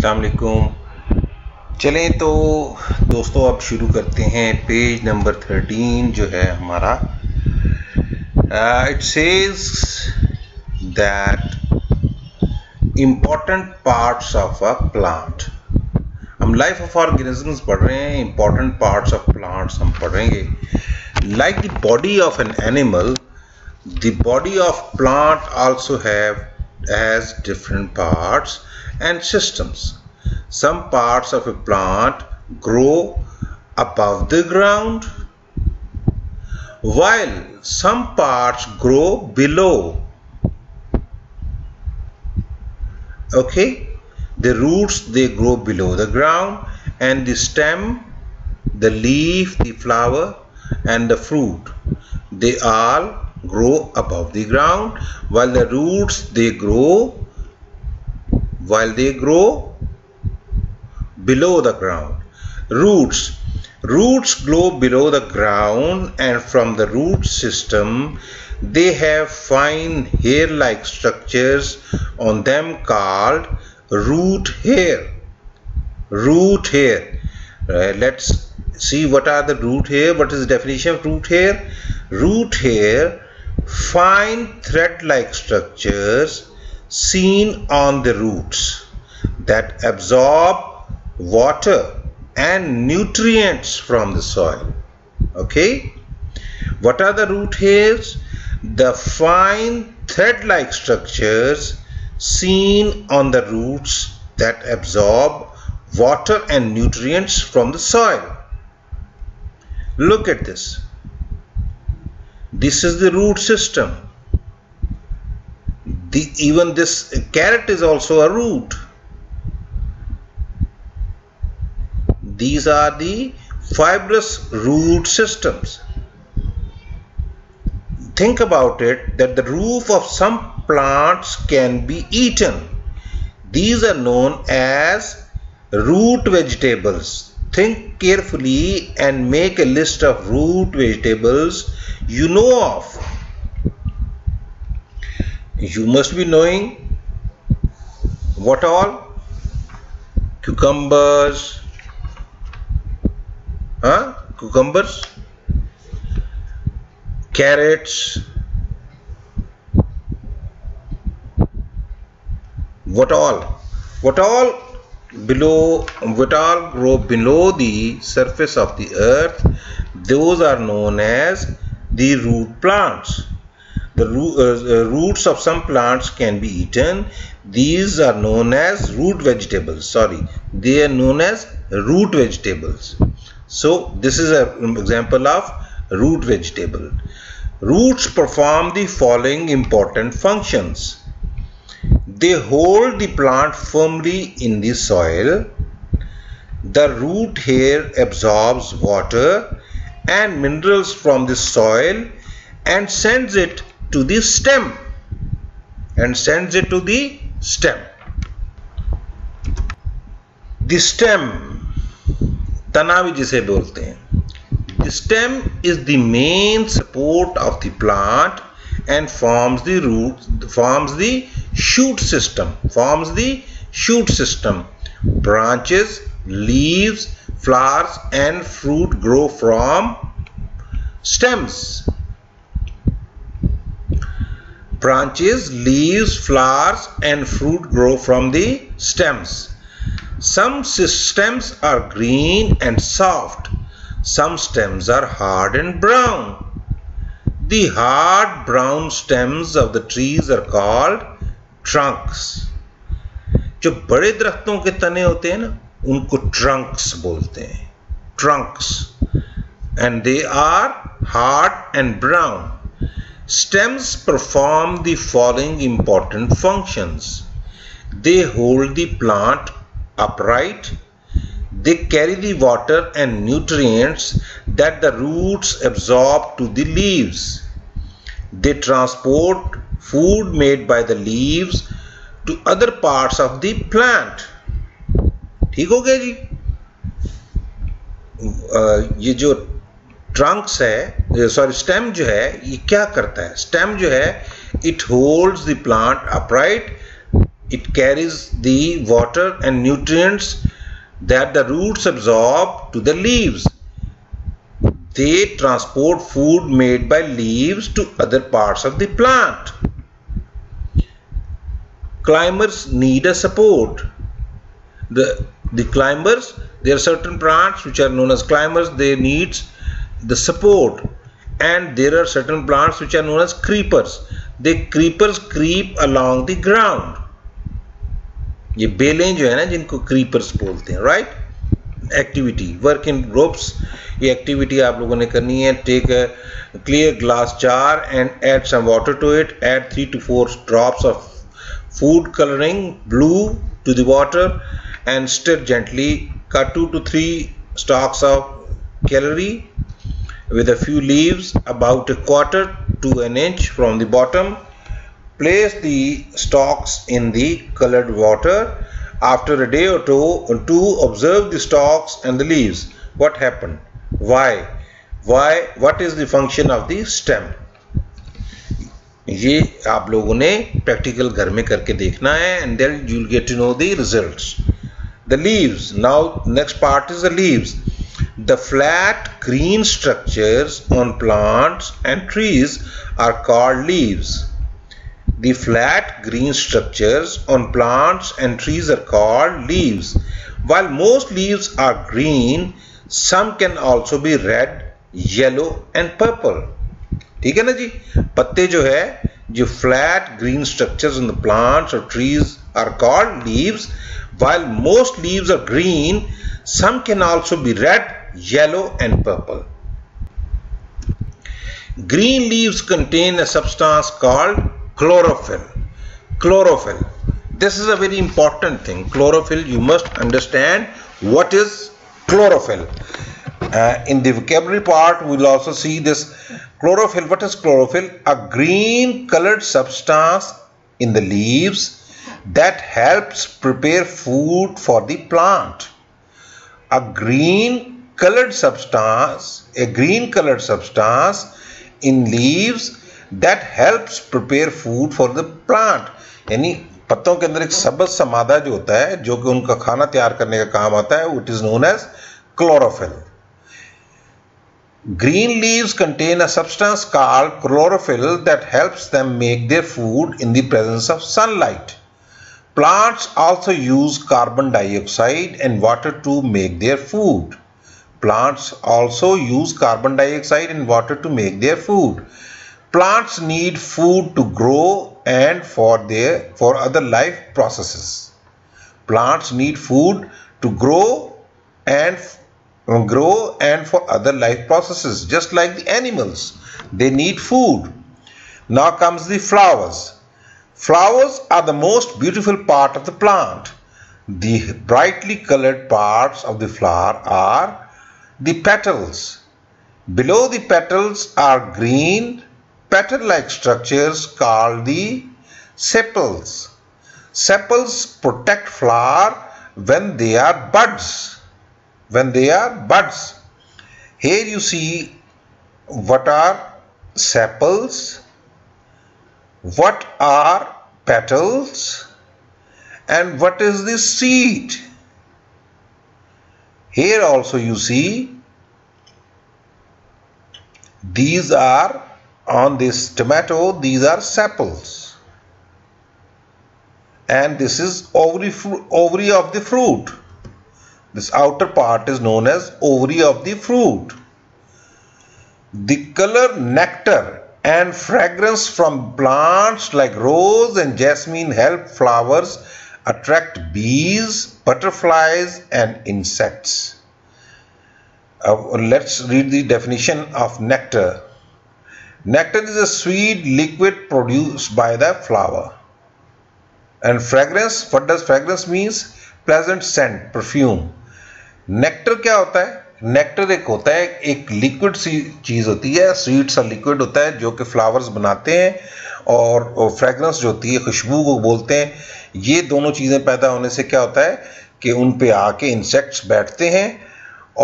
असलकुम चलें तो दोस्तों, अब शुरू करते हैं पेज नंबर थर्टीन जो है हमारा। It says that important parts of a plant हम लाइफ ऑफ़ ऑर्गेनिजम्स पढ़ रहे हैं इंपॉर्टेंट पार्ट्स ऑफ़ प्लांट्स हम पढ़ेंगे। Like the body of an animal the body of plant also have has different parts and. Some parts of a plant grow above the ground while some parts grow below. Okay, the roots they grow below the ground and the stem, the leaf, the flower and the fruit they all grow above the ground while the roots they grow while they grow below the ground. Roots. Roots grow below the ground and from the root system they have fine hair-like structures on them called root hair. Root hair. Let's see what are the root hair. What is the definition of root hair? Root hair, fine thread-like structures seen on the roots that absorb water and nutrients from the soil. Okay? What are the root hairs? The fine thread-like structures seen on the roots that absorb water and nutrients from the soil. Look at this. This is the root system the, even this carrot is also a root. These are the fibrous root systems. Think about it that the roof of some plants can be eaten. These are known as root vegetables. Think carefully and make a list of root vegetables you know of you must be knowing what all cucumbers huh cucumbers carrots what all what all below what all grow below the surface of the earth those are known as the root plants the uh, uh, roots of some plants can be eaten. These are known as root vegetables. Sorry, they are known as root vegetables. So this is an um, example of root vegetable. Roots perform the following important functions. They hold the plant firmly in the soil. The root hair absorbs water and minerals from the soil and sends it to the stem and sends it to the stem. The stem, तनाव जिसे बोलते हैं। Stem is the main support of the plant and forms the root forms the shoot system forms the shoot system branches leaves flowers and fruit grow from stems branches leaves flowers and fruit grow from the stems Some stems are green and soft. Some stems are hard and brown. The hard brown stems of the trees are called trunks. जो बड़े दरख्तों के तने होते हैं ना उनको Trunks बोलते हैं Trunks and they are hard and brown Stems perform the following important functions. They hold the plant upright. They carry the water and nutrients that the roots absorb to the leaves. They transport food made by the leaves to other parts of the plant. ठीक हो गया जी ये जो Trunks है sorry stem जो है ये क्या करता है स्टेम जो है it holds the plant upright it carries the water and nutrients that the roots absorb to the leaves. They transport food made by leaves to other parts of the plant. Climbers need a support. The, the climbers, there are certain plants which are known as climbers, they need the support and there are certain plants which are known as creepers. The creepers creep along the ground ये बेलें जो है ना, जिनको creepers बोलते हैं right activity work in ropes ये activity आप लोगों ने करनी है। Take a clear glass jar and add some water to it add three to four drops of food colouring blue to the water and stir gently cut two to three stalks of celery with a few leaves about a quarter to an inch from the bottom Place the stalks in the colored water. After a day or two, two observe the stalks and the leaves. What happened? Why? Why? What is the function of the stem? ये आप लोगों ने practical घर में करके देखना है and then you will get to know the results the leaves now next part is the leaves the flat green structures on plants and trees are called leaves the flat green structures on plants and trees are called leaves. While most leaves are green, some can also be red, yellow and purple. ठीक है ना जी पत्ते जो है जो flat green structures in the plants और trees are called leaves while most leaves are green some can also be red yellow and purple green leaves contain a substance called chlorophyll. Chlorophyll. This is a very important thing. Chlorophyll you must understand what is chlorophyll. Uh, in the vocabulary part we will also see this chlorophyll. What is chlorophyll? A green colored substance in the leaves that helps prepare food for the plant. A green colored substance a green colored substance in leaves that helps prepare food for the plant यानी पत्तों के अंदर एक सबल समाधा जो होता है, जो कि उनका खाना तैयार करने का काम आता है it is known as chlorophyll green leaves contain a substance call chlorophyll that helps them make their food in the presence of sunlight plants also use carbon dioxide and water to make their food plants also use carbon dioxide and water to make their food Plants need food to grow and for their for other life processes. Plants need food to grow and grow and for other life processes just like the animals. They need food. Now comes the flowers. Flowers are the most beautiful part of the plant. The brightly colored parts of the flower are the petals. Below the petals are green petal-like structures called the sepals. Sepals protect flower when they are buds. When they are buds. Here you see what are sepals, what are petals and what is the seed. Here also you see these are on this tomato these are sepals and this is ovary, ovary of the fruit. This outer part is known as ovary of the fruit. The color nectar and fragrance from plants like rose and jasmine help flowers attract bees butterflies and insects. Uh, let's read the definition of nectar Nectar is a sweet liquid produced by the flower. And fragrance, what does fragrance means? Pleasant scent, perfume. Nectar क्या होता है nectar एक होता है एक liquid सी चीज़ होती है sweet सा लिक्विड होता है जो कि फ्लावर्स बनाते हैं और फ्रेगरेंस जो होती है खुशबू को बोलते हैं ये दोनों चीज़ें पैदा होने से क्या होता है कि उन पे आके इंसेक्ट्स बैठते हैं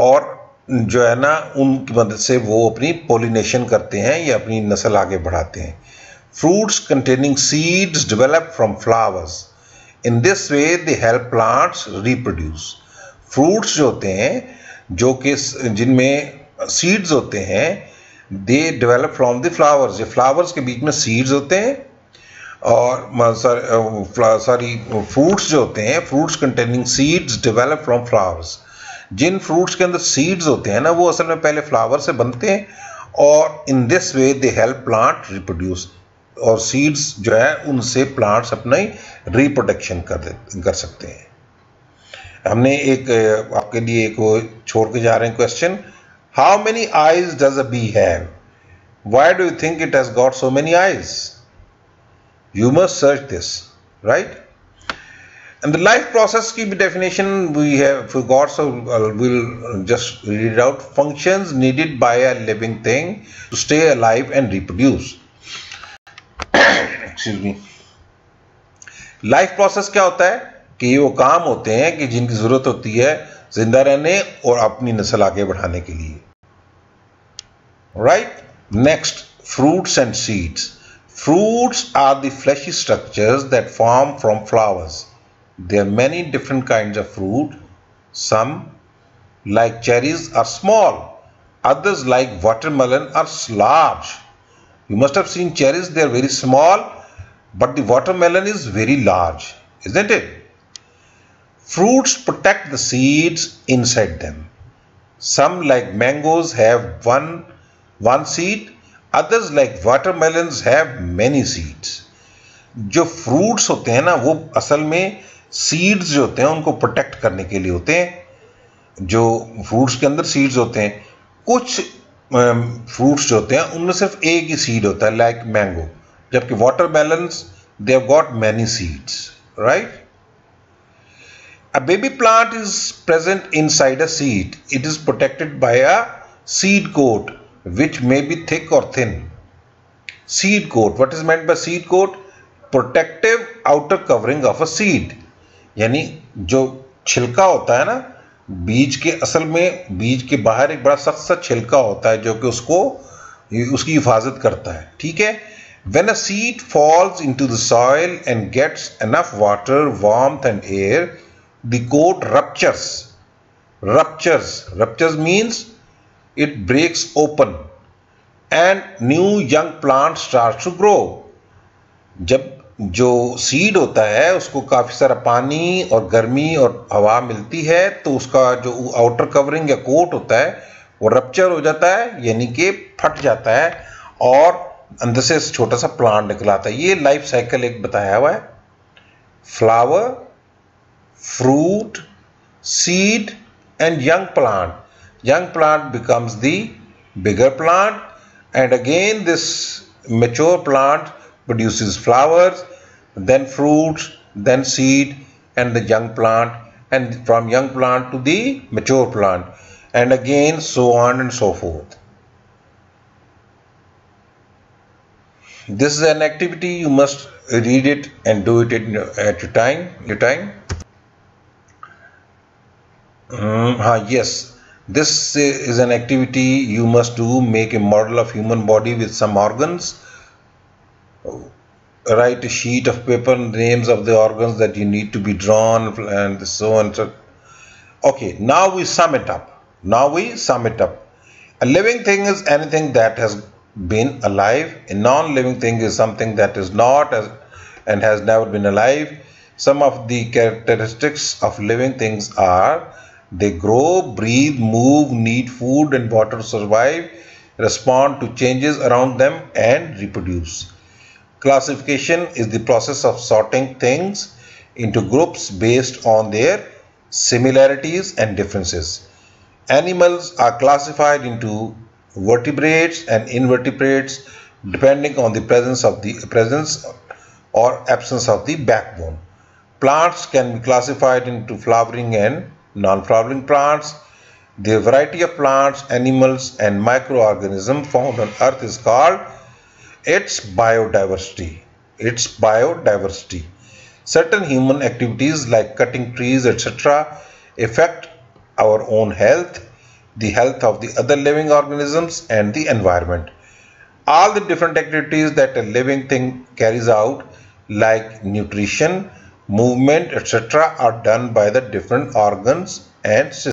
और जो है ना उनकी मदद से वो अपनी पोलिनेशन करते हैं, या अपनी नस्ल आगे बढ़ाते हैं। Fruits containing seeds develop from flowers in this way they help plants reproduce fruits जो होते हैं, जो कि जिनमें सीड्स होते हैं they develop from the flowers ये फ्लावर्स के बीच में सीड्स होते हैं, और सॉरी फ्रूट्स जो होते हैं fruits containing seeds develop from flowers Jin fruits के अंदर सीड्स होते हैं ना, वो असल में पहले फ्लावर से बनते हैं और in this way they help plant reproduce और सीड्स जो है, उनसे प्लांट्स अपना ही रिप्रोडक्शन कर कर सकते हैं। हमने एक, आपके लिए एक छोड़ के जा रहे हैं question how many eyes does a bee have why do you think it has got so many eyes you must search this right And the life process key definition we have forgot, so uh, we'll just read it out. Functions needed by a living thing to stay alive and reproduce. Excuse me. Life process क्या होता है कि ये वो काम होते हैं कि जिनकी जरूरत होती है जिंदा रहने और अपनी नस्ल आगे बढ़ाने के लिए right next fruits and seeds fruits are the fleshy structures that form from flowers There are many different kinds of fruit. Some, like cherries, are small. Others, like watermelon, are large. You must have seen cherries, they are very small, but the watermelon is very large, isn't it? Fruits protect the seeds inside them. Some, like mangoes, have one, one seed. Others, like watermelons, have many seeds. जो fruits होते हैं ना वो असल में seeds जो होते हैं, उनको प्रोटेक्ट करने के लिए होते हैं। जो फ्रूट्स के अंदर सीड्स होते हैं, कुछ फ्रूट्स जो होते हैं, उनमें सिर्फ़ एक ही सीड होता है लाइक मैंगो जबकि watermelons they have got many seeds right a baby plant is present inside a seed it is protected by a seed coat which may be thick और thin seed coat what is meant by seed coat protective outer covering of a seed यानी जो छिलका होता है ना, बीज के असल में, बीज के बाहर एक बड़ा सख्त सा छिलका होता है जो कि उसको, उसकी हिफाजत करता है, ठीक है? When a seed falls into the soil and gets enough water warmth and air the coat ruptures ruptures ruptures means it breaks open and new young plant start to grow जब जो सीड होता है उसको काफ़ी सारा पानी और गर्मी और हवा मिलती है तो उसका जो आउटर कवरिंग या कोट होता है वो रप्चर हो जाता है यानी कि फट जाता है और अंदर से छोटा सा प्लांट निकलाता है। ये लाइफ साइकिल एक बताया हुआ है। Flower fruit seed and young plant young plant becomes the bigger plant and again this mature plant produces flowers, then fruits, then seed and the young plant and from young plant to the mature plant and again so on and so forth. This is an activity you must read it and do it at your time. Your time. Mm, uh, yes, this is an activity you must do. Make a model of human body with some organs write a sheet of paper names of the organs that you need to be drawn and so on. So okay now we sum it up. Now we sum it up. A living thing is anything that has been alive. A non-living thing is something that is not as, and has never been alive. Some of the characteristics of living things are they grow breathe move need food and water to survive respond to changes around them and reproduce Classification is the process of sorting things into groups based on their similarities and differences. Animals are classified into vertebrates and invertebrates depending on the presence of the presence or absence of the backbone. Plants can be classified into flowering and non-flowering plants. The variety of plants, animals and microorganisms found on earth is called its biodiversity. Its biodiversity. Certain human activities like cutting trees, etc., affect our own health, the health of the other living organisms, and the environment. All the different activities that a living thing carries out, like nutrition, movement etc. are done by the different organs and systems.